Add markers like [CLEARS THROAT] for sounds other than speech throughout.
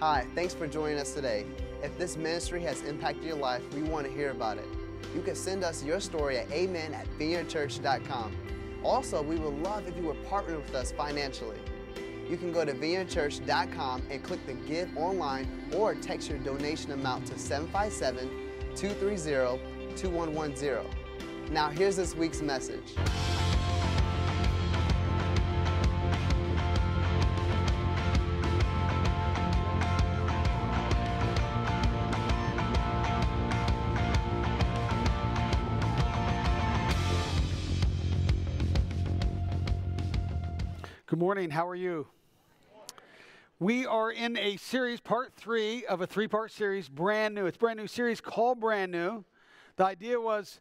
Hi, thanks for joining us today. If this ministry has impacted your life, we want to hear about it. You can send us your story at amen at vineyardchurch.com. Also, we would love if you would partner with us financially. You can go to vineyardchurch.com and click the Give online or text your donation amount to 757 230 2110. Now, here's this week's message. Morning. How are you? We are in a series, part three of a three part series, brand new. It's brand new series called Brand New. The idea was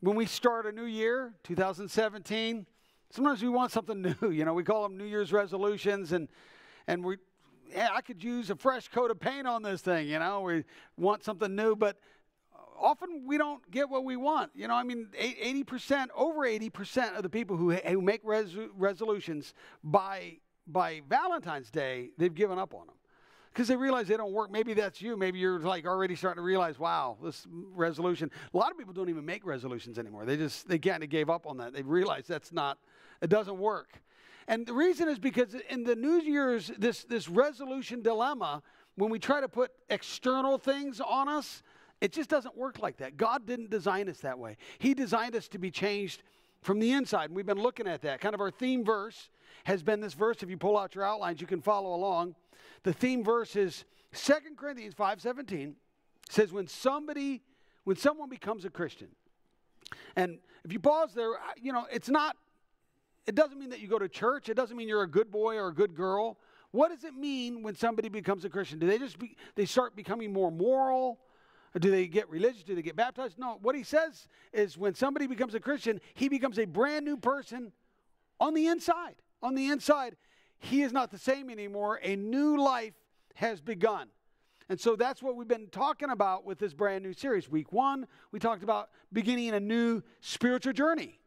when we start a new year, 2017, sometimes we want something [LAUGHS] new. You know, we call them New Year's resolutions, and, and we, yeah, I could use a fresh coat of paint on this thing. You know, we want something new, but often we don't get what we want. You know, I mean, 80%, over 80% of the people who, who make res- resolutions by, by Valentine's Day, they've given up on them because they realize they don't work. Maybe that's you. Maybe you're like already starting to realize, wow, this resolution. A lot of people don't even make resolutions anymore. They just, they kind of gave up on that. They realize that's not, it doesn't work. And the reason is because in the New Year's, this, this resolution dilemma, when we try to put external things on us, it just doesn't work like that. God didn't design us that way. He designed us to be changed from the inside. And we've been looking at that. Kind of our theme verse has been this verse. If you pull out your outlines, you can follow along. The theme verse is 2 Corinthians 5:17 says when somebody when someone becomes a Christian. And if you pause there, you know, it's not it doesn't mean that you go to church. It doesn't mean you're a good boy or a good girl. What does it mean when somebody becomes a Christian? Do they just be, they start becoming more moral? Do they get religious? Do they get baptized? No. What he says is when somebody becomes a Christian, he becomes a brand new person on the inside. On the inside, he is not the same anymore. A new life has begun. And so that's what we've been talking about with this brand new series. Week one, we talked about beginning a new spiritual journey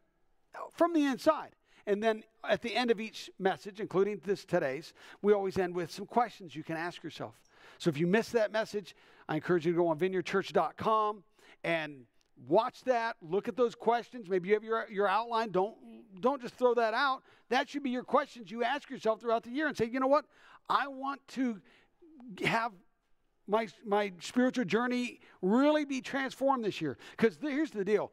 from the inside. And then at the end of each message, including this today's, we always end with some questions you can ask yourself. So if you missed that message, I encourage you to go on vineyardchurch.com and watch that. Look at those questions. Maybe you have your, your outline. Don't, don't just throw that out. That should be your questions you ask yourself throughout the year and say, you know what? I want to have my, my spiritual journey really be transformed this year. Because here's the deal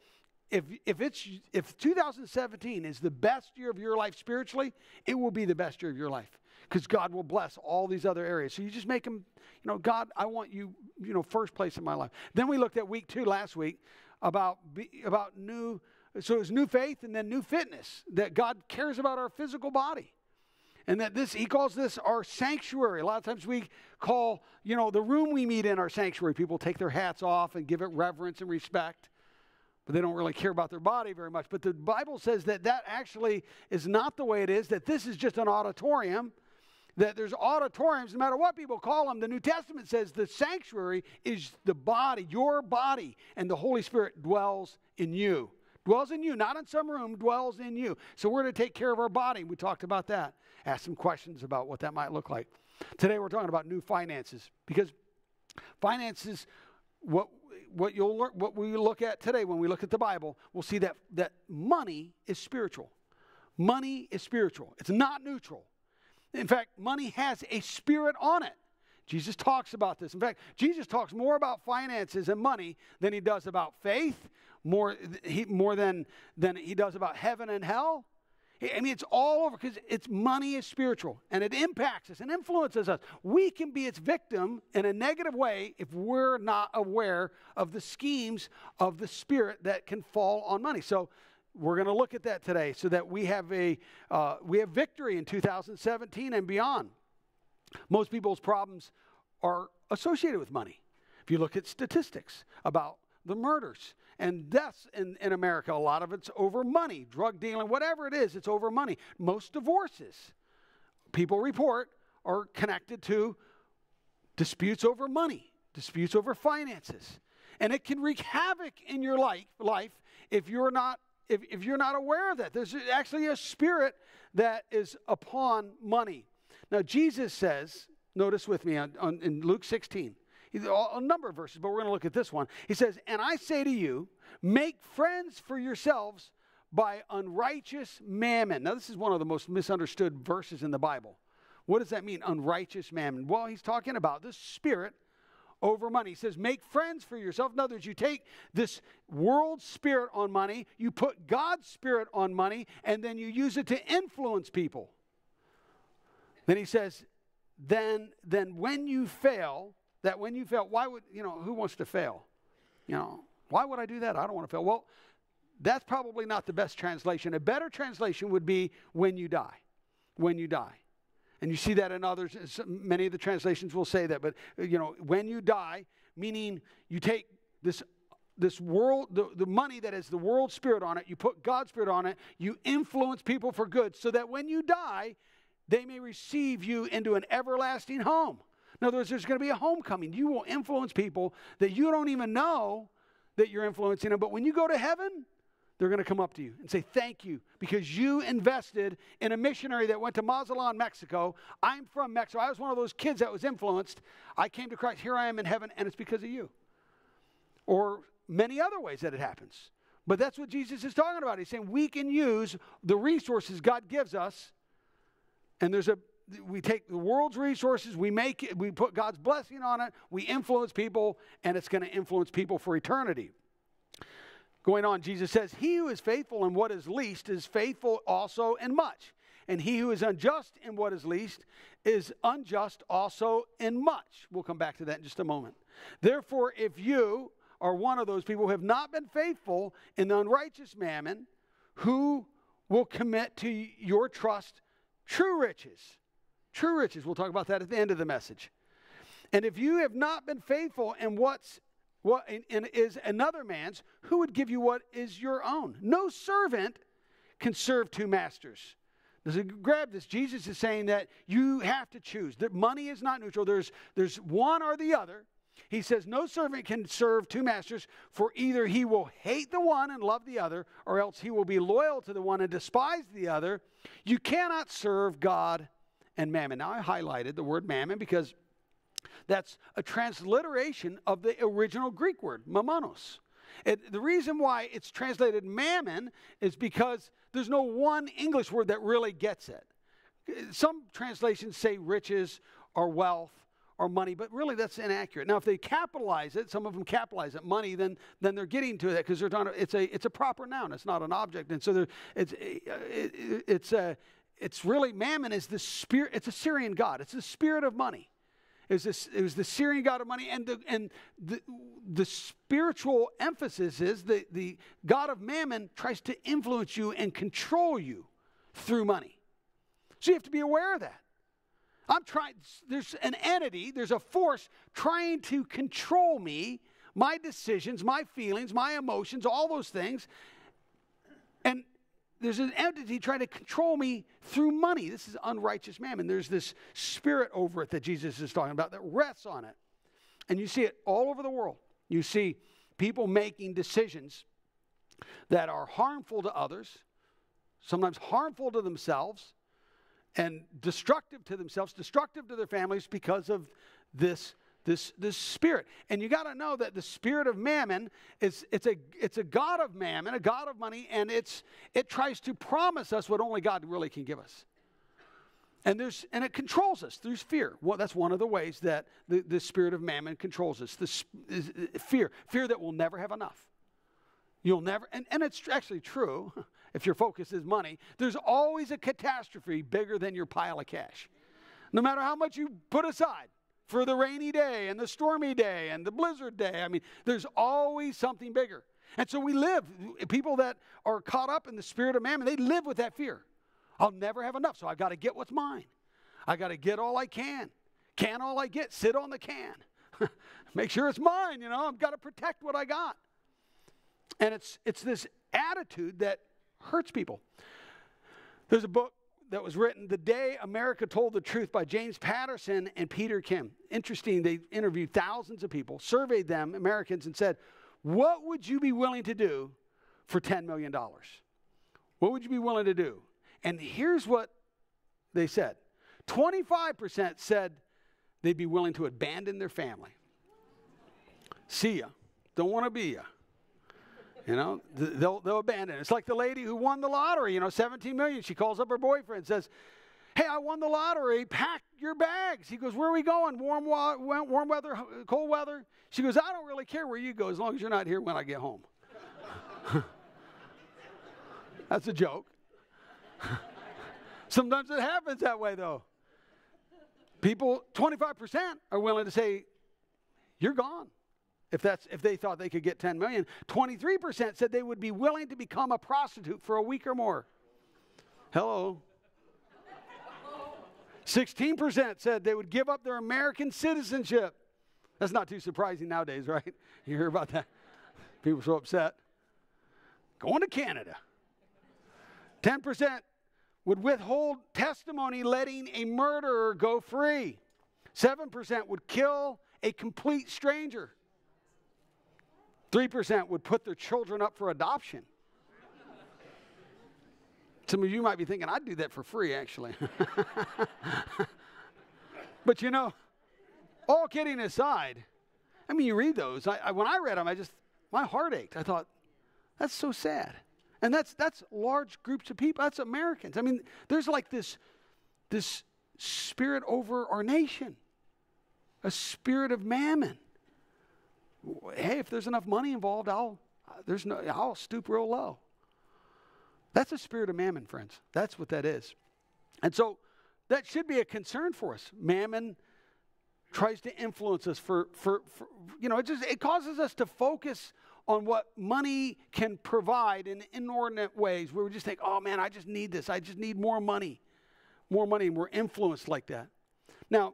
if if it's if 2017 is the best year of your life spiritually, it will be the best year of your life because God will bless all these other areas. So you just make them, you know, God, I want you, you know, first place in my life. Then we looked at week two last week about about new. So it was new faith and then new fitness that God cares about our physical body. And that this, he calls this our sanctuary. A lot of times we call, you know, the room we meet in our sanctuary. People take their hats off and give it reverence and respect but they don't really care about their body very much. But the Bible says that that actually is not the way it is, that this is just an auditorium, that there's auditoriums, no matter what people call them. The New Testament says the sanctuary is the body, your body, and the Holy Spirit dwells in you. Dwells in you, not in some room, dwells in you. So we're to take care of our body. We talked about that. Ask some questions about what that might look like. Today we're talking about new finances because finances, what what you'll learn, what we look at today when we look at the Bible, we'll see that that money is spiritual. Money is spiritual. It's not neutral. In fact, money has a spirit on it. Jesus talks about this. In fact, Jesus talks more about finances and money than he does about faith, more, he, more than, than he does about heaven and hell. I mean, it's all over because it's money is spiritual and it impacts us and influences us. We can be its victim in a negative way if we're not aware of the schemes of the spirit that can fall on money. So we're going to look at that today so that we have a uh, we have victory in 2017 and beyond. Most people's problems are associated with money. If you look at statistics about the murders and deaths in, in America. A lot of it's over money, drug dealing, whatever it is, it's over money. Most divorces, people report, are connected to disputes over money, disputes over finances. And it can wreak havoc in your life, life if you're not if, if you're not aware of that. There's actually a spirit that is upon money. Now, Jesus says, Notice with me on, on, in Luke 16. A number of verses, but we're going to look at this one. He says, And I say to you, make friends for yourselves by unrighteous mammon. Now, this is one of the most misunderstood verses in the Bible. What does that mean, unrighteous mammon? Well, he's talking about the spirit over money. He says, make friends for yourself. In other words, you take this world spirit on money, you put God's spirit on money, and then you use it to influence people. Then he says, then, then when you fail, that when you fail, why would, you know, who wants to fail? You know, why would I do that? I don't want to fail. Well, that's probably not the best translation. A better translation would be when you die. When you die. And you see that in others, many of the translations will say that, but you know, when you die, meaning you take this this world, the, the money that has the world spirit on it, you put God's spirit on it, you influence people for good, so that when you die, they may receive you into an everlasting home. In other words, there's going to be a homecoming. You will influence people that you don't even know that you're influencing them, but when you go to heaven, they're going to come up to you and say, Thank you, because you invested in a missionary that went to Mazatlan, Mexico. I'm from Mexico. I was one of those kids that was influenced. I came to Christ. Here I am in heaven, and it's because of you. Or many other ways that it happens. But that's what Jesus is talking about. He's saying we can use the resources God gives us, and there's a we take the world's resources, we make it, we put God's blessing on it, we influence people, and it's going to influence people for eternity. Going on, Jesus says, He who is faithful in what is least is faithful also in much. And he who is unjust in what is least is unjust also in much. We'll come back to that in just a moment. Therefore, if you are one of those people who have not been faithful in the unrighteous mammon, who will commit to your trust true riches? True riches. We'll talk about that at the end of the message. And if you have not been faithful in what's what is another man's, who would give you what is your own? No servant can serve two masters. So grab this. Jesus is saying that you have to choose. That money is not neutral. There's, there's one or the other. He says, No servant can serve two masters, for either he will hate the one and love the other, or else he will be loyal to the one and despise the other. You cannot serve God and mammon. Now, I highlighted the word mammon because that's a transliteration of the original Greek word, mammonos. It, the reason why it's translated mammon is because there's no one English word that really gets it. Some translations say riches or wealth or money, but really that's inaccurate. Now, if they capitalize it, some of them capitalize it, money, then then they're getting to that because. It's a it's a proper noun. It's not an object, and so it's it, it's a it's really mammon is the spirit. It's a Syrian god. It's the spirit of money. It was, this, it was the Syrian god of money, and the, and the, the spiritual emphasis is the, the god of mammon tries to influence you and control you through money. So you have to be aware of that. I'm trying, there's an entity, there's a force trying to control me, my decisions, my feelings, my emotions, all those things. There's an entity trying to control me through money. This is unrighteous mammon. There's this spirit over it that Jesus is talking about that rests on it. And you see it all over the world. You see people making decisions that are harmful to others, sometimes harmful to themselves, and destructive to themselves, destructive to their families because of this this, this spirit. And you got to know that the spirit of mammon is it's a it's a god of mammon, a god of money, and it's it tries to promise us what only God really can give us. And there's and it controls us through fear. Well, that's one of the ways that the, the spirit of mammon controls us. The is, fear, fear that we'll never have enough. You'll never, and, and it's actually true. [LAUGHS] If your focus is money, there's always a catastrophe bigger than your pile of cash. No matter how much you put aside, for the rainy day and the stormy day and the blizzard day. I mean, there's always something bigger. And so we live, people that are caught up in the spirit of mammon, they live with that fear. I'll never have enough, so I've got to get what's mine. I got to get all I can. Can all I get, sit on the can. [LAUGHS] Make sure it's mine, you know, I've got to protect what I got. And it's it's this attitude that hurts people. There's a book that was written The Day America Told the Truth by James Patterson and Peter Kim. Interesting, they interviewed thousands of people, surveyed them, Americans, and said, What would you be willing to do for $10 million? What would you be willing to do? And here's what they said 25% said they'd be willing to abandon their family. See ya. Don't want to be ya. You know, they'll, they'll abandon it. It's like the lady who won the lottery, you know, 17 million. She calls up her boyfriend says, Hey, I won the lottery. Pack your bags. He goes, Where are we going? Warm, warm weather, cold weather? She goes, I don't really care where you go as long as you're not here when I get home. [LAUGHS] That's a joke. [LAUGHS] Sometimes it happens that way, though. People, 25% are willing to say, You're gone. If, that's, if they thought they could get 10 million, 23% said they would be willing to become a prostitute for a week or more. Hello. 16% said they would give up their American citizenship. That's not too surprising nowadays, right? You hear about that? People so upset. Going to Canada. 10% would withhold testimony letting a murderer go free. 7% would kill a complete stranger. 3% would put their children up for adoption. [LAUGHS] Some of you might be thinking, I'd do that for free, actually. [LAUGHS] but you know, all kidding aside, I mean, you read those. I, I, when I read them, I just, my heart ached. I thought, that's so sad. And that's, that's large groups of people. That's Americans. I mean, there's like this, this spirit over our nation, a spirit of mammon. Hey, if there's enough money involved, I'll, there's no, I'll stoop real low. That's a spirit of mammon, friends. That's what that is. And so that should be a concern for us. Mammon tries to influence us for, for, for, you know, it just it causes us to focus on what money can provide in inordinate ways where we just think, oh man, I just need this. I just need more money. More money. And we're influenced like that. Now,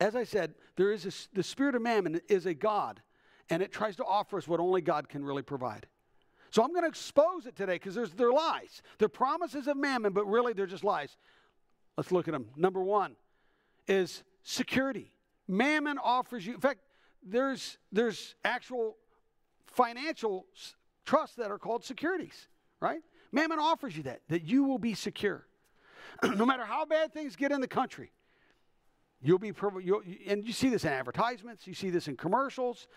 as I said, there is a, the spirit of mammon is a God, and it tries to offer us what only God can really provide. So I'm going to expose it today because they're lies. They're promises of mammon, but really they're just lies. Let's look at them. Number one is security. Mammon offers you, in fact, there's, there's actual financial trusts that are called securities, right? Mammon offers you that, that you will be secure. [CLEARS THROAT] no matter how bad things get in the country, you'll be, you'll, and you see this in advertisements, you see this in commercials,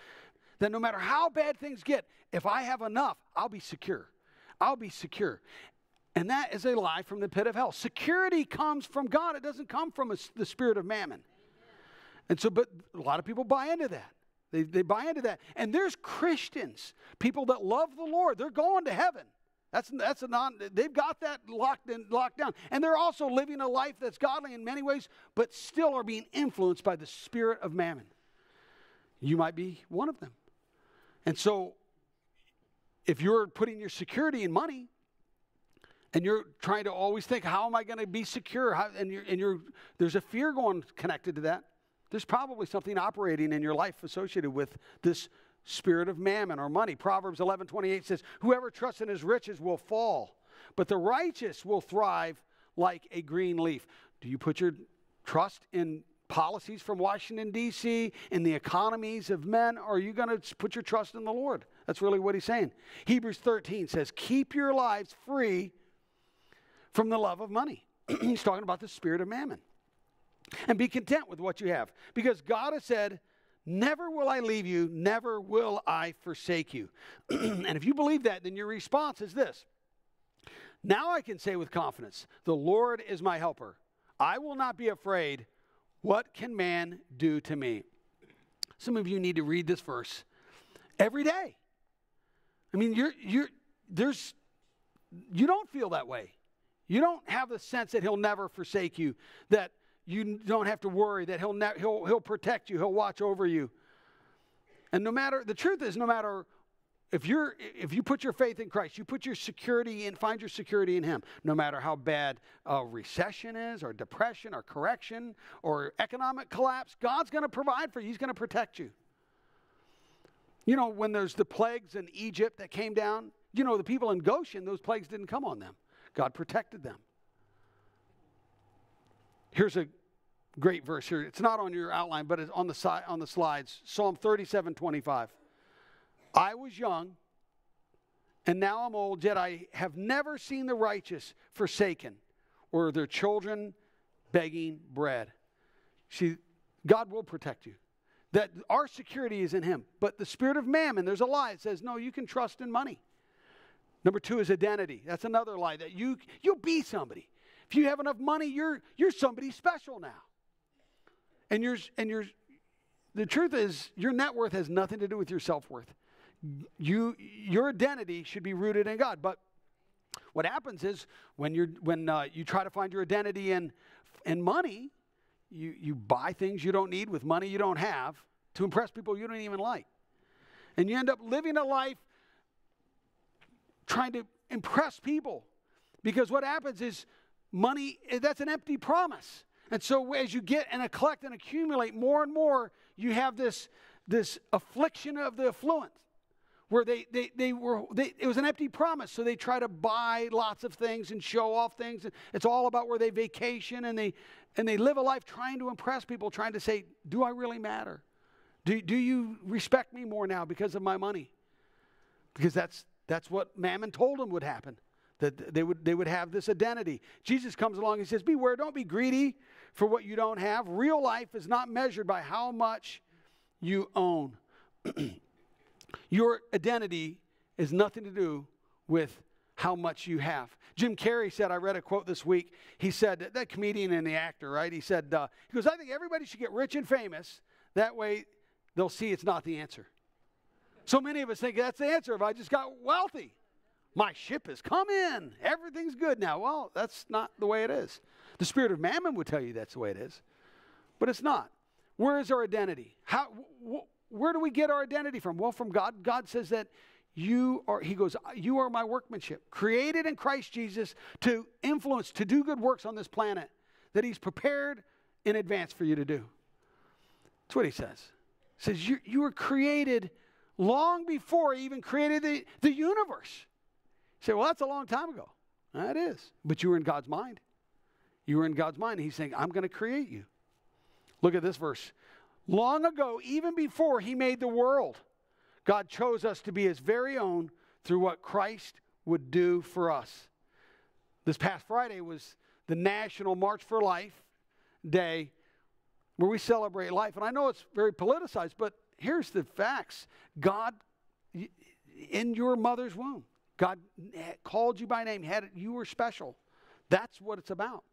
that no matter how bad things get, if I have enough, I'll be secure. I'll be secure. And that is a lie from the pit of hell. Security comes from God, it doesn't come from a, the spirit of mammon. And so, but a lot of people buy into that. They, they buy into that. And there's Christians, people that love the Lord, they're going to heaven. That's, that's a non, they've got that locked, in, locked down. And they're also living a life that's godly in many ways, but still are being influenced by the spirit of mammon. You might be one of them. And so, if you're putting your security in money, and you're trying to always think, how am I going to be secure? How, and you're, and you're, there's a fear going connected to that. There's probably something operating in your life associated with this spirit of mammon or money. Proverbs 11 28 says, Whoever trusts in his riches will fall, but the righteous will thrive like a green leaf. Do you put your trust in policies from Washington, D.C., in the economies of men, or are you going to put your trust in the Lord? That's really what he's saying. Hebrews 13 says, Keep your lives free from the love of money. [CLEARS THROAT] he's talking about the spirit of mammon. And be content with what you have. Because God has said, Never will I leave you, never will I forsake you. [CLEARS THROAT] and if you believe that, then your response is this Now I can say with confidence, The Lord is my helper. I will not be afraid. What can man do to me? Some of you need to read this verse every day. I mean, you're, you're, there's, you don't feel that way. You don't have the sense that he'll never forsake you, that you don't have to worry, that he'll, ne- he'll, he'll protect you, he'll watch over you. And no matter, the truth is, no matter if you're if you put your faith in Christ, you put your security in find your security in him. No matter how bad a recession is or depression or correction or economic collapse, God's going to provide for you. He's going to protect you. You know, when there's the plagues in Egypt that came down, you know, the people in Goshen, those plagues didn't come on them. God protected them. Here's a great verse here. It's not on your outline, but it's on the side on the slides. Psalm 37, 25. I was young, and now I'm old, yet I have never seen the righteous forsaken or their children begging bread. See, God will protect you. That our security is in Him. But the spirit of mammon, there's a lie that says, no, you can trust in money. Number two is identity. That's another lie that you you'll be somebody. If you have enough money, you're you're somebody special now. And yours and yours the truth is your net worth has nothing to do with your self-worth. You your identity should be rooted in God. But what happens is when you're when uh, you try to find your identity in in money, you you buy things you don't need with money you don't have to impress people you don't even like. And you end up living a life trying to impress people. Because what happens is money, eh, that's an empty promise. And so as you get and collect and accumulate more and more, you have this, this affliction of the affluent where they, they, they were they, it was an empty promise so they try to buy lots of things and show off things it's all about where they vacation and they and they live a life trying to impress people trying to say do i really matter do, do you respect me more now because of my money because that's that's what Mammon told them would happen, that they would, they would have this identity. Jesus comes along and says, Beware, don't be greedy for what you don't have. Real life is not measured by how much you own. [CLEARS THROAT] Your identity is nothing to do with how much you have. Jim Carrey said, I read a quote this week. He said, that comedian and the actor, right? He said, uh, he goes, I think everybody should get rich and famous. That way they'll see it's not the answer. So many of us think that's the answer. If I just got wealthy, my ship has come in. Everything's good now. Well, that's not the way it is. The spirit of mammon would tell you that's the way it is, but it's not. Where is our identity? How, wh- where do we get our identity from? Well, from God. God says that you are, he goes, you are my workmanship, created in Christ Jesus to influence, to do good works on this planet that he's prepared in advance for you to do. That's what he says. He says, you, you were created long before he even created the, the universe. You say, well, that's a long time ago. That is. But you were in God's mind. You were in God's mind. He's saying, I'm going to create you. Look at this verse. Long ago, even before he made the world, God chose us to be his very own through what Christ would do for us. This past Friday was the National March for Life Day where we celebrate life. And I know it's very politicized, but here's the facts God, in your mother's womb, God called you by name, had you were special. That's what it's about.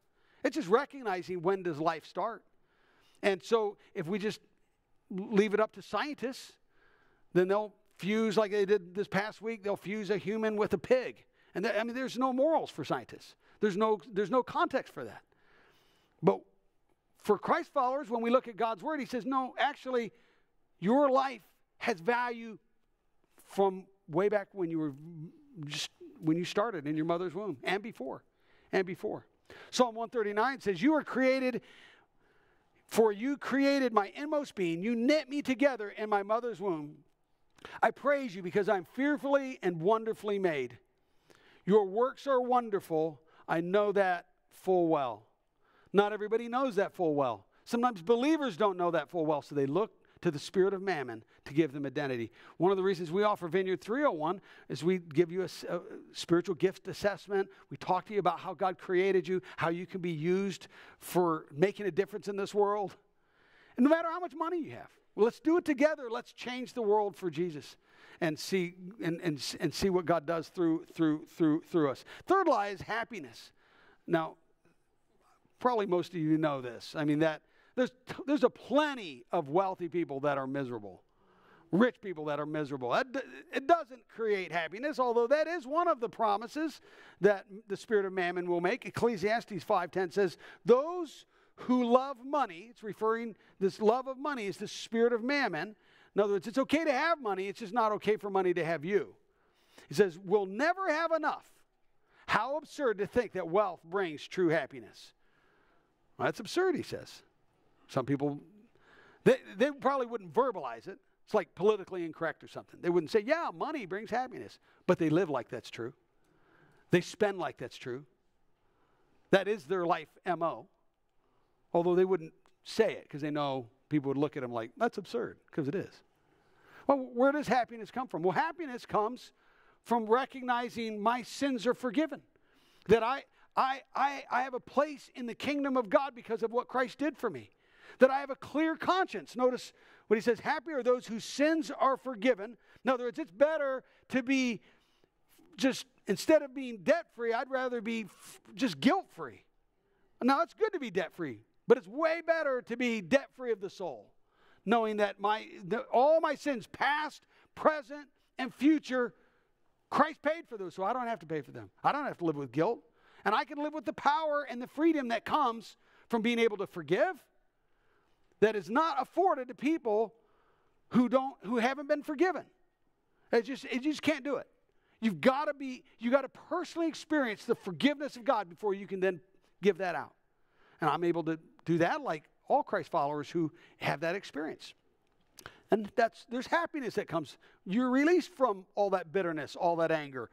It's just recognizing when does life start. And so if we just leave it up to scientists, then they'll fuse like they did this past week, they'll fuse a human with a pig. And th- I mean there's no morals for scientists. There's no there's no context for that. But for Christ followers, when we look at God's word, he says, no, actually, your life has value from way back when you were just when you started in your mother's womb and before and before. Psalm 139 says, You are created, for you created my inmost being. You knit me together in my mother's womb. I praise you because I'm fearfully and wonderfully made. Your works are wonderful. I know that full well. Not everybody knows that full well. Sometimes believers don't know that full well, so they look to the spirit of mammon to give them identity. One of the reasons we offer Vineyard 301 is we give you a, a, spiritual gift assessment. We talk to you about how God created you, how you can be used for making a difference in this world. And no matter how much money you have, let's do it together. Let's change the world for Jesus and see and, and, and see what God does through through through through us. Third lie is happiness. Now, probably most of you know this. I mean that there's, there's a plenty of wealthy people that are miserable, rich people that are miserable. it doesn't create happiness, although that is one of the promises that the spirit of mammon will make. Ecclesiastes 5.10 says, those who love money, it's referring, this love of money is the spirit of mammon. In other words, it's okay to have money, it's just not okay for money to have you. He says, we'll never have enough. How absurd to think that wealth brings true happiness. Well, that's absurd, he says. Some people, they, they probably wouldn't verbalize it. It's like politically incorrect or something. They wouldn't say, yeah, money brings happiness. But they live like that's true. They spend like that's true. That is their life MO. Although they wouldn't say it because they know people would look at them like, that's absurd, because it is. Well, where does happiness come from? Well, happiness comes from recognizing my sins are forgiven. That I, I, I, I have a place in the kingdom of God because of what Christ did for me that I have a clear conscience. Notice what he says Happy are those whose sins are forgiven. In other words, it's better to be just, instead of being debt free, I'd rather be f- just guilt free. Now, it's good to be debt free, but it's way better to be debt free of the soul, knowing that my, the, all my sins, past, present, and future, Christ paid for those, so I don't have to pay for them. I don't have to live with guilt. And I can live with the power and the freedom that comes from being able to forgive that is not afforded to people who don't who haven't been forgiven. It just it just can't do it. You've got to be you got to personally experience the forgiveness of God before you can then give that out. And I'm able to do that like all Christ followers who have that experience. And that's there's happiness that comes. You're released from all that bitterness, all that anger.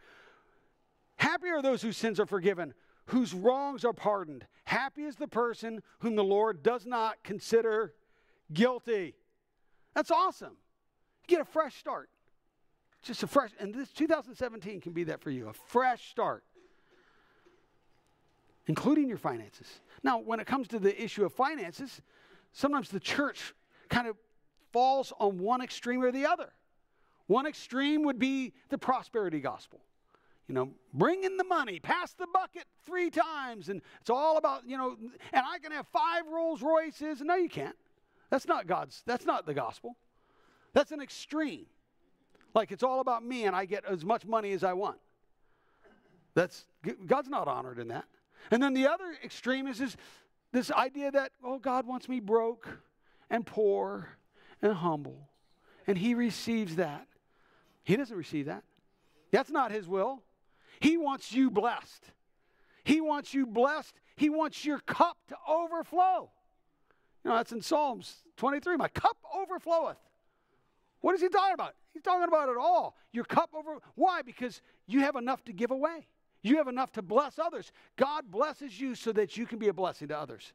Happy are those whose sins are forgiven, whose wrongs are pardoned. Happy is the person whom the Lord does not consider guilty. That's awesome. You get a fresh start. Just a fresh, and this 2017 can be that for you a fresh start, including your finances. Now, when it comes to the issue of finances, sometimes the church kind of falls on one extreme or the other. One extreme would be the prosperity gospel you know, bring in the money, pass the bucket three times, and it's all about, you know, and I can have five Rolls Royces. And no, you can't. That's not God's, that's not the gospel. That's an extreme. Like it's all about me and I get as much money as I want. That's God's not honored in that. And then the other extreme is this, this idea that, oh, God wants me broke and poor and humble. And He receives that. He doesn't receive that. That's not His will. He wants you blessed. He wants you blessed. He wants your cup to overflow. You know, that's in Psalms 23. My cup overfloweth. What is he talking about? He's talking about it all. Your cup over. Why? Because you have enough to give away. You have enough to bless others. God blesses you so that you can be a blessing to others.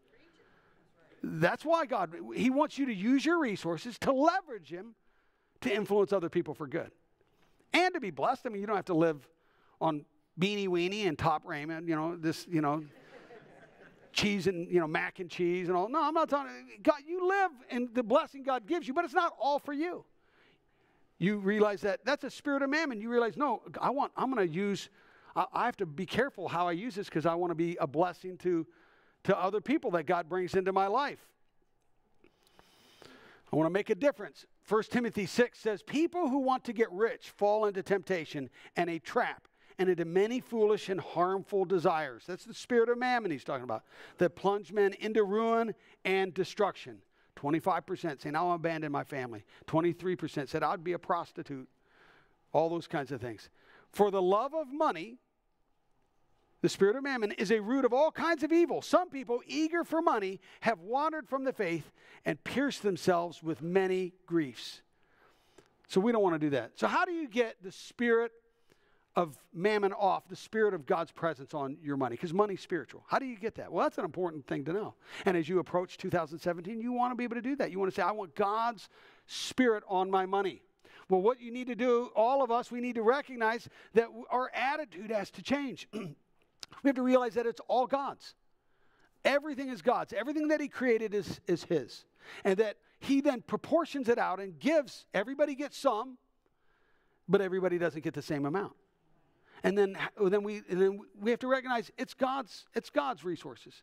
That's why God, He wants you to use your resources to leverage Him to influence other people for good and to be blessed. I mean, you don't have to live on beanie weenie and top ramen, you know, this, you know, cheese and, you know, mac and cheese and all. No, I'm not talking. God, you live in the blessing God gives you, but it's not all for you. You realize that that's a spirit of mammon. You realize, no, I want, I'm going to use, I, I have to be careful how I use this because I want to be a blessing to, to other people that God brings into my life. I want to make a difference. 1 Timothy 6 says, People who want to get rich fall into temptation and a trap and into many foolish and harmful desires. That's the spirit of mammon he's talking about that plunge men into ruin and destruction. 25% saying, I'll abandon my family. 23% said, I'd be a prostitute. All those kinds of things. For the love of money, the spirit of mammon is a root of all kinds of evil. Some people, eager for money, have wandered from the faith and pierced themselves with many griefs. So we don't want to do that. So, how do you get the spirit of mammon off, the spirit of God's presence on your money, because money's spiritual. How do you get that? Well, that's an important thing to know. And as you approach 2017, you want to be able to do that. You want to say, I want God's spirit on my money. Well, what you need to do, all of us, we need to recognize that our attitude has to change. [CLEARS THROAT] we have to realize that it's all God's. Everything is God's. Everything that He created is, is His. And that He then proportions it out and gives, everybody gets some, but everybody doesn't get the same amount. And then, then, we, and then we have to recognize it's God's, it's God's resources.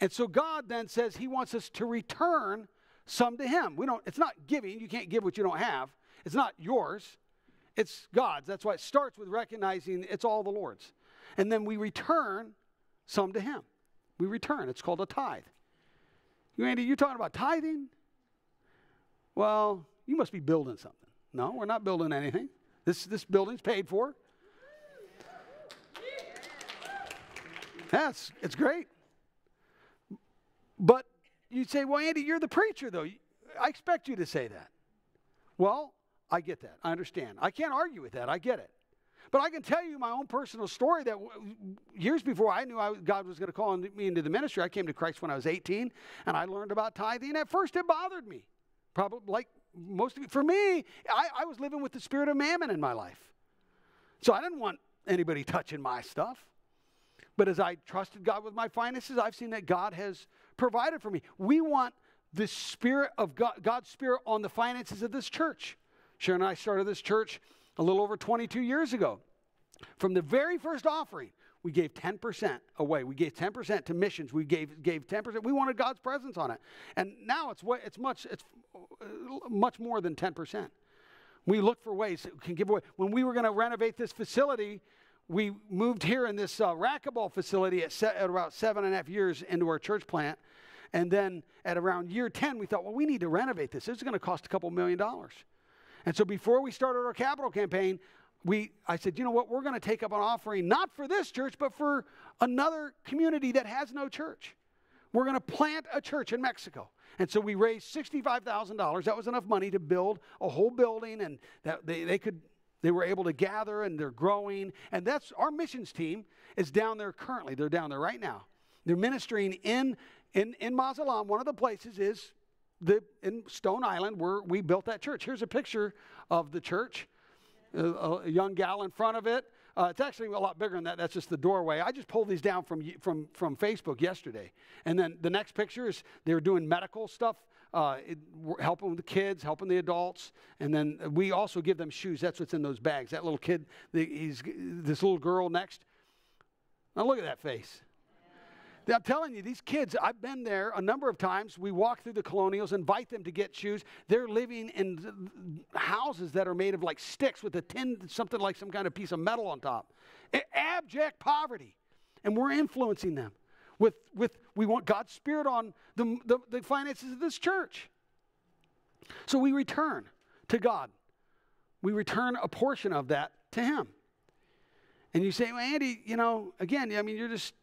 And so God then says he wants us to return some to him. We don't, it's not giving. You can't give what you don't have. It's not yours. It's God's. That's why it starts with recognizing it's all the Lord's. And then we return some to him. We return. It's called a tithe. Andy, you talking about tithing? Well, you must be building something. No, we're not building anything. This, this building's paid for. That's it's great. But you'd say, well, Andy, you're the preacher, though. I expect you to say that. Well, I get that. I understand. I can't argue with that. I get it. But I can tell you my own personal story that years before I knew I, God was going to call me into the ministry, I came to Christ when I was 18 and I learned about tithing. At first, it bothered me. Probably like most of you. For me, I, I was living with the spirit of mammon in my life. So I didn't want anybody [LAUGHS] touching my stuff. But as I trusted God with my finances, I've seen that God has provided for me. We want the Spirit of God, God's Spirit on the finances of this church. Sharon and I started this church a little over 22 years ago. From the very first offering, we gave 10% away. We gave 10% to missions. We gave, gave 10%. We wanted God's presence on it. And now it's, it's, much, it's uh, much more than 10%. We look for ways that can give away. When we were going to renovate this facility, we moved here in this uh, racquetball facility at, se- at about seven and a half years into our church plant. And then at around year 10, we thought, well, we need to renovate this. This is going to cost a couple million dollars. And so before we started our capital campaign, we, I said, you know what, we're going to take up an offering not for this church, but for another community that has no church. We're going to plant a church in Mexico. And so we raised $65,000. That was enough money to build a whole building, and that they, they could they were able to gather and they're growing. And that's our missions team is down there currently. They're down there right now. They're ministering in in, in Mazatlan. One of the places is the in Stone Island where we built that church. Here's a picture of the church. A, a young gal in front of it. Uh, it's actually a lot bigger than that. That's just the doorway. I just pulled these down from, from, from Facebook yesterday. And then the next picture is they're doing medical stuff, uh, helping the kids, helping the adults. And then we also give them shoes. That's what's in those bags. That little kid, the, he's, this little girl next. Now look at that face. I'm telling you, these kids, I've been there a number of times. We walk through the colonials, invite them to get shoes. They're living in houses that are made of like sticks with a tin, something like some kind of piece of metal on top. Abject poverty. And we're influencing them with, with we want God's Spirit on the, the, the finances of this church. So we return to God. We return a portion of that to Him. And you say, well, Andy, you know, again, I mean, you're just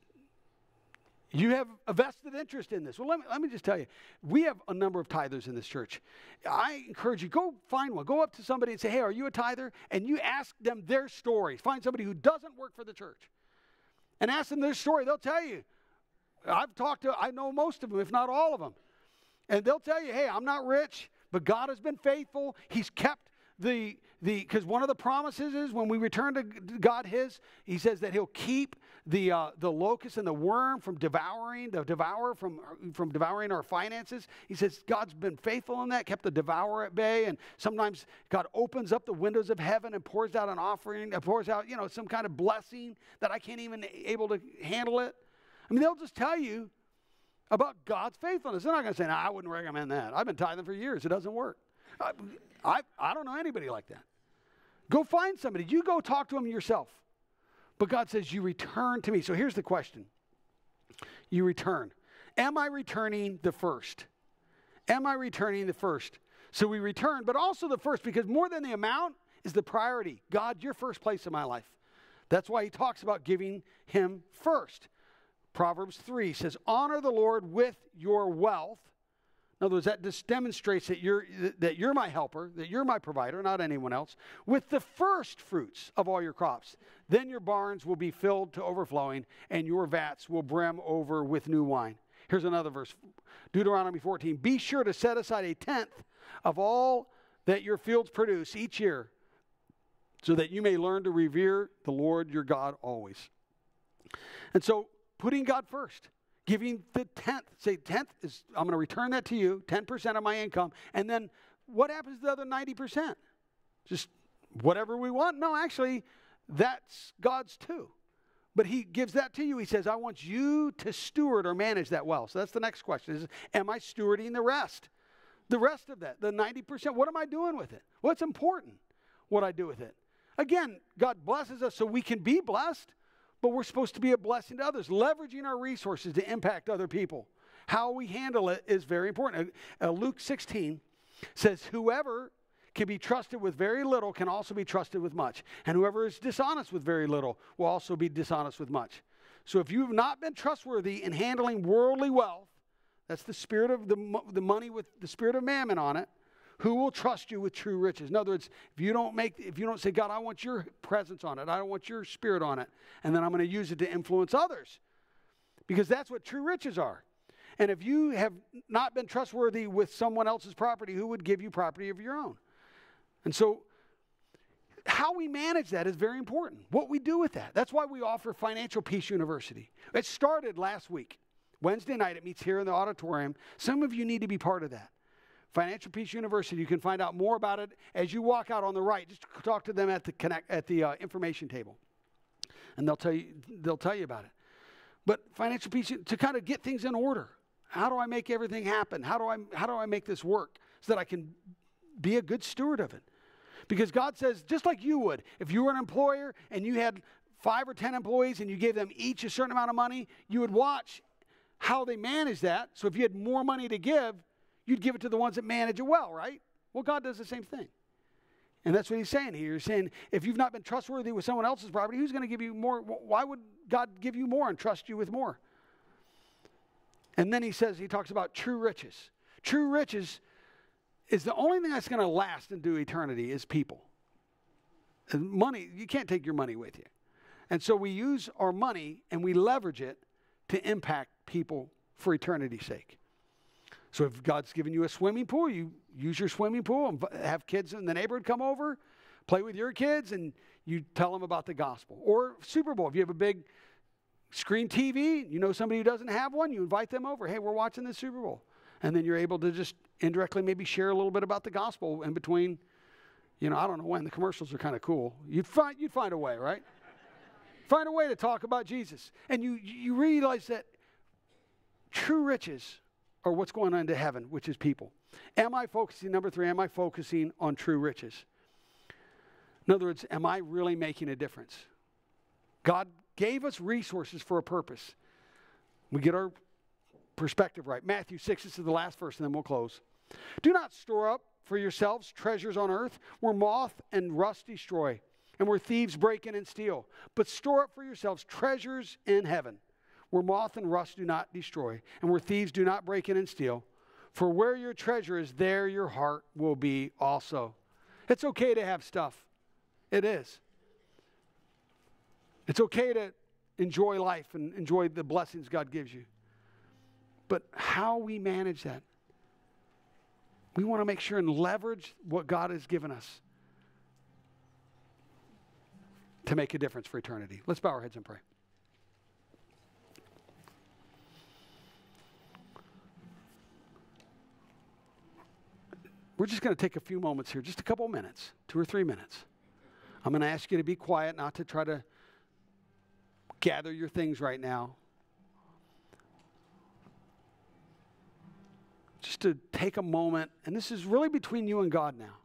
you have a vested interest in this. Well, let me, let me just tell you, we have a number of tithers in this church. I encourage you, go find one. Go up to somebody and say, hey, are you a tither? And you ask them their story. Find somebody who doesn't work for the church and ask them their story. They'll tell you. I've talked to, I know most of them, if not all of them. And they'll tell you, hey, I'm not rich, but God has been faithful. He's kept the, the, because one of the promises is when we return to God His, He says that He'll keep the, uh, the locust and the worm from devouring, the devourer from, from devouring our finances. He says God's been faithful in that, kept the devourer at bay. And sometimes God opens up the windows of heaven and pours out an offering, uh, pours out, you know, some kind of blessing that I can't even able to handle it. I mean, they'll just tell you about God's faithfulness. They're not going to say, no, I wouldn't recommend that. I've been tithing for years. It doesn't work. I, I, I don't know anybody like that. Go find somebody. You go talk to them yourself. But God says, You return to me. So here's the question You return. Am I returning the first? Am I returning the first? So we return, but also the first, because more than the amount is the priority. God, you're first place in my life. That's why he talks about giving him first. Proverbs 3 says, Honor the Lord with your wealth in other words, that just demonstrates that you're, that you're my helper, that you're my provider, not anyone else, with the first fruits of all your crops. Then your barns will be filled to overflowing, and your vats will brim over with new wine. Here's another verse Deuteronomy 14. Be sure to set aside a tenth of all that your fields produce each year, so that you may learn to revere the Lord your God always. And so, putting God first giving the tenth. Say, tenth is, I'm going to return that to you, 10% of my income. And then what happens to the other 90%? Just whatever we want? No, actually, that's God's too. But he gives that to you. He says, I want you to steward or manage that well. So that's the next question is, am I stewarding the rest? The rest of that, the 90%, what am I doing with it? What's important? What I do with it. Again, God blesses us so we can be blessed but we're supposed to be a blessing to others, leveraging our resources to impact other people. How we handle it is very important. Uh, Luke 16 says, Whoever can be trusted with very little can also be trusted with much. And whoever is dishonest with very little will also be dishonest with much. So if you've not been trustworthy in handling worldly wealth, that's the spirit of the, the money with the spirit of mammon on it, who will trust you with true riches? In other words, if you don't make, if you don't say, God, I want your presence on it, I don't want your spirit on it, and then I'm going to use it to influence others, because that's what true riches are. And if you have not been trustworthy with someone else's property, who would give you property of your own? And so, how we manage that is very important. What we do with that. That's why we offer Financial Peace University. It started last week. Wednesday night, it meets here in the auditorium. Some of you need to be part of that. Financial Peace University. You can find out more about it as you walk out on the right. Just talk to them at the connect at the uh, information table, and they'll tell you they'll tell you about it. But financial peace to kind of get things in order. How do I make everything happen? How do I how do I make this work so that I can be a good steward of it? Because God says, just like you would, if you were an employer and you had five or ten employees and you gave them each a certain amount of money, you would watch how they manage that. So if you had more money to give, you'd give it to the ones that manage it well, right? Well, God does the same thing. And that's what he's saying here. He's saying, if you've not been trustworthy with someone else's property, who's going to give you more? Why would God give you more and trust you with more? And then he says, he talks about true riches. True riches is the only thing that's going to last into eternity is people. And money, you can't take your money with you. And so we use our money and we leverage it to impact people for eternity's sake. So if God's given you a swimming pool, you use your swimming pool and have kids in the neighborhood come over, play with your kids, and you tell them about the gospel. Or Super Bowl, if you have a big screen TV, you know somebody who doesn't have one, you invite them over. Hey, we're watching the Super Bowl. And then you're able to just indirectly maybe share a little bit about the gospel in between. You know, I don't know when the commercials are kind of cool. You'd find you'd find a way, right? [LAUGHS] find a way to talk about Jesus. And you you realize that true riches are what's going on into heaven, which is people. Am I focusing, number three, am I focusing on true riches? In other words, am I really making a difference? God gave us resources for a purpose. We get our perspective right. Matthew 6, this is the last verse, and then we'll close. Do not store up for yourselves treasures on earth where moth and rust destroy and where thieves break in and steal, but store up for yourselves treasures in heaven where moth and rust do not destroy and where thieves do not break in and steal. For where your treasure is, there your heart will be also. It's okay to have stuff. It is. It's okay to enjoy life and enjoy the blessings God gives you. But how we manage that, we want to make sure and leverage what God has given us to make a difference for eternity. Let's bow our heads and pray. We're just going to take a few moments here, just a couple minutes, two or three minutes. I'm going to ask you to be quiet, not to try to gather your things right now. just to take a moment, and this is really between you and God now.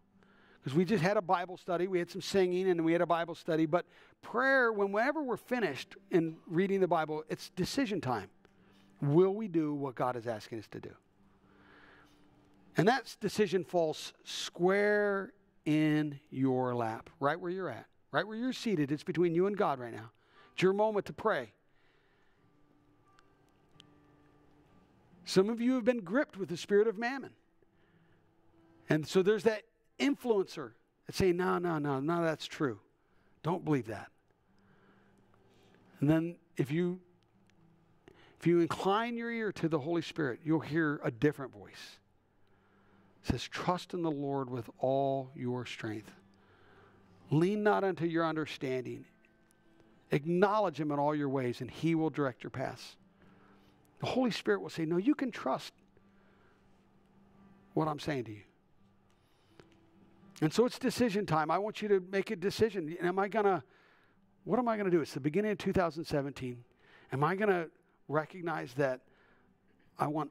Because we just had a Bible study, we had some singing, and we had a Bible study. But prayer, whenever we're finished in reading the Bible, it's decision time. Will we do what God is asking us to do? And that decision falls square in your lap, right where you're at, right where you're seated. It's between you and God right now. It's your moment to pray. Some of you have been gripped with the spirit of mammon. And so there's that influencer that's saying, no, no, no, no, that's true. Don't believe that. And then if you if you incline your ear to the Holy Spirit, you'll hear a different voice. Says, Trust in the Lord with all your strength. Lean not unto your understanding. Acknowledge him in all your ways, and he will direct your paths. The Holy Spirit will say, No, you can trust what I'm saying to you. And so it's decision time. I want you to make a decision. Am I going to, what am I going to do? It's the beginning of 2017. Am I going to recognize that I want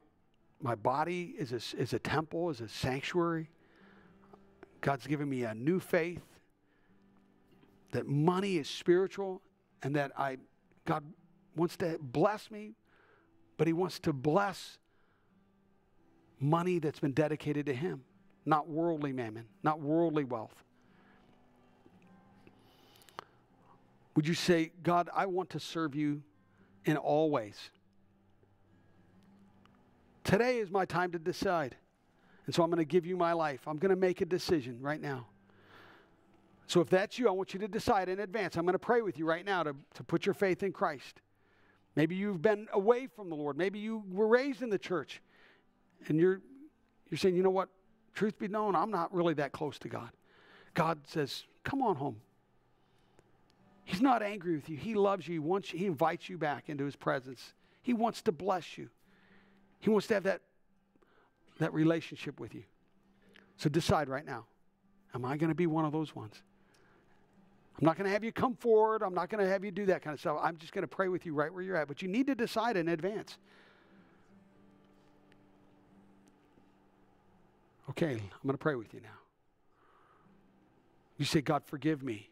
my body is a, is a temple, is a sanctuary? God's given me a new faith, that money is spiritual, and that I, God wants to bless me but he wants to bless money that's been dedicated to him, not worldly mammon, not worldly wealth. Would you say, God, I want to serve you in all ways? Today is my time to decide. And so I'm going to give you my life. I'm going to make a decision right now. So if that's you, I want you to decide in advance. I'm going to pray with you right now to, to put your faith in Christ. Maybe you've been away from the Lord. Maybe you were raised in the church and you're, you're saying, you know what? Truth be known, I'm not really that close to God. God says, come on home. He's not angry with you. He loves you. He, wants you. he invites you back into his presence. He wants to bless you. He wants to have that, that relationship with you. So decide right now am I going to be one of those ones? I'm not going to have you come forward. I'm not going to have you do that kind of stuff. I'm just going to pray with you right where you're at. But you need to decide in advance. Okay, I'm going to pray with you now. You say, God, forgive me.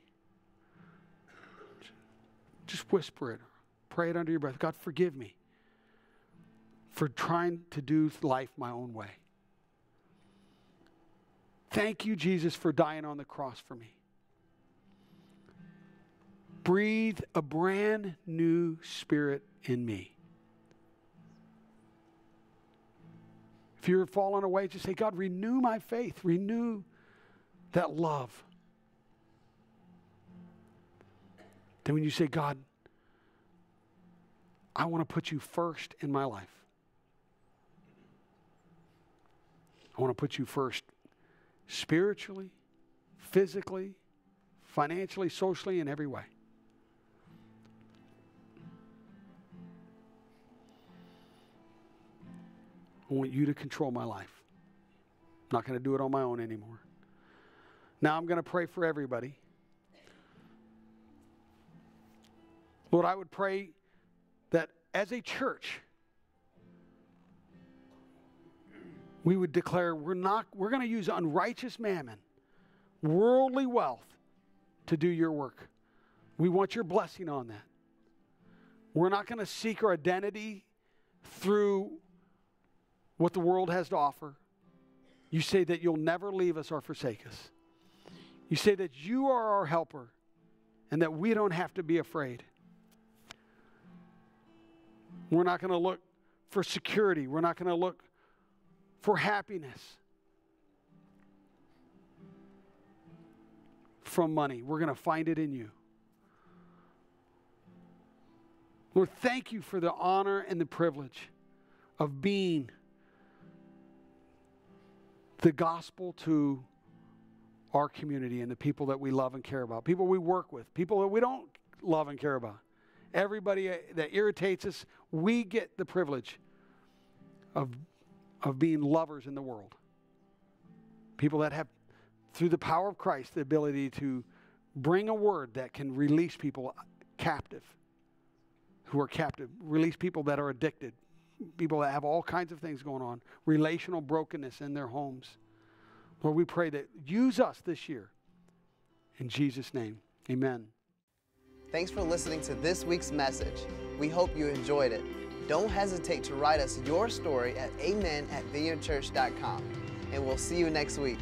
Just whisper it. Pray it under your breath. God, forgive me for trying to do life my own way. Thank you, Jesus, for dying on the cross for me. Breathe a brand new spirit in me. If you're falling away, just say, God, renew my faith, renew that love. Then when you say, God, I want to put you first in my life. I want to put you first spiritually, physically, financially, socially, in every way. I want you to control my life. I'm not going to do it on my own anymore. Now I'm going to pray for everybody. Lord, I would pray that as a church, we would declare we're not we're going to use unrighteous mammon, worldly wealth to do your work. We want your blessing on that. We're not going to seek our identity through what the world has to offer. You say that you'll never leave us or forsake us. You say that you are our helper and that we don't have to be afraid. We're not going to look for security. We're not going to look for happiness from money. We're going to find it in you. Lord, thank you for the honor and the privilege of being the gospel to our community and the people that we love and care about, people we work with, people that we don't love and care about. Everybody uh, that irritates us, we get the privilege of, of being lovers in the world. People that have, through the power of Christ, the ability to bring a word that can release people captive, who are captive, release people that are addicted, people that have all kinds of things going on, relational brokenness in their homes. Lord, we pray that use us this year. In Jesus' name, amen. Thanks for listening to this week's message. We hope you enjoyed it. Don't hesitate to write us your story at amen at vineyardchurch.com. And we'll see you next week.